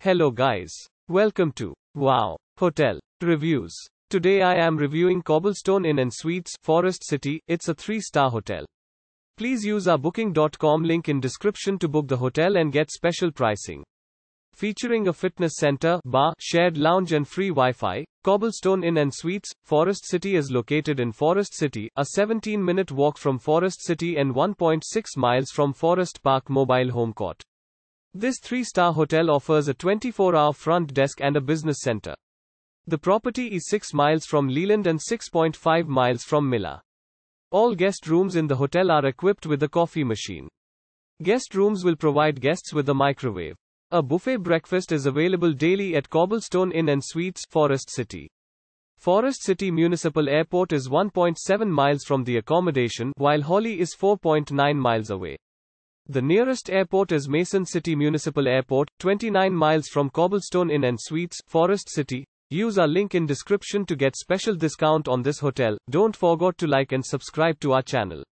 Hello guys. Welcome to Wow Hotel Reviews. Today I am reviewing Cobblestone Inn and Suites, Forest City. It's a 3-star hotel. Please use our booking.com link in description to book the hotel and get special pricing. Featuring a fitness center, bar, shared lounge and free Wi-Fi, Cobblestone Inn and Suites, Forest City is located in Forest City, a 17-minute walk from Forest City and 1.6 miles from Forest Park Mobile Home Court. This three-star hotel offers a 24-hour front desk and a business center. The property is 6 miles from Leland and 6.5 miles from Miller. All guest rooms in the hotel are equipped with a coffee machine. Guest rooms will provide guests with a microwave. A buffet breakfast is available daily at Cobblestone Inn and Suites, Forest City. Forest City Municipal Airport is 1.7 miles from the accommodation, while Hawley is 4.9 miles away. The nearest airport is Mason City Municipal Airport, 29 miles from Cobblestone Inn and Suites, Forest City. Use our link in description to get special discount on this hotel. Don't forget to like and subscribe to our channel.